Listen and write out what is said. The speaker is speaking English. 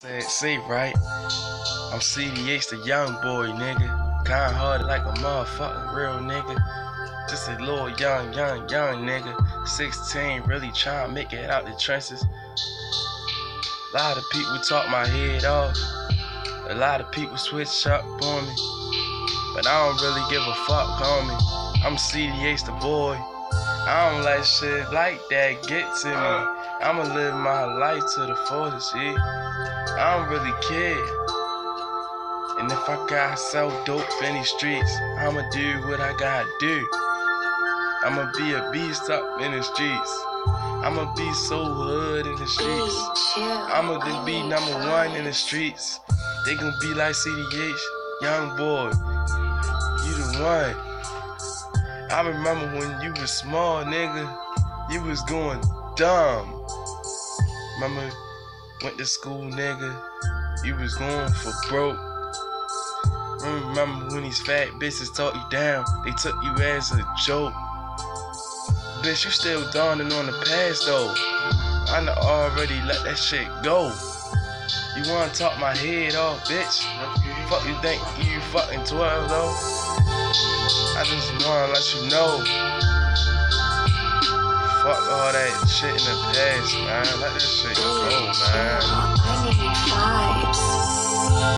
Said, right. I'm CDH, the young boy, nigga. Kind hearted like a motherfucking real nigga. Just a little young, young, young nigga. 16, really trying to make it out the trenches. A lot of people talk my head off. A lot of people switch up on me. But I don't really give a fuck on me. I'm CDH, the boy. I don't let shit like that get to me. I'ma live my life to the fullest, yeah. I don't really care. And if I gotta sell dope in these streets, I'ma do what I gotta do. I'ma be a beast up in the streets. I'ma be so hood in the streets. I'ma just be number one in the streets. They gonna be like CDH, young boy. You the one. I remember when you was small, nigga. You was going dumb. Remember, went to school, nigga. You was going for broke. Remember when these fat bitches talked you down? They took you as a joke. Bitch, you still dawning on the past though. I done already let that shit go. You wanna talk my head off, bitch? Fuck you think you fucking 12 though? I just wanna let you know. Fuck all that shit in the past, man. Let this shit go, man.